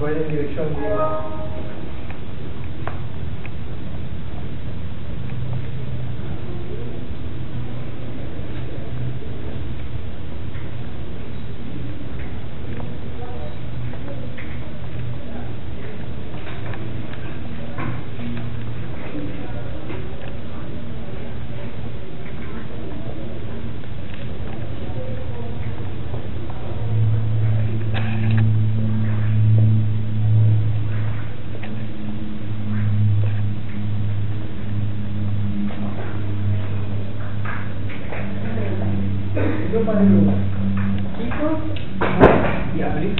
Why didn't you show me? Yo para chicos y abrir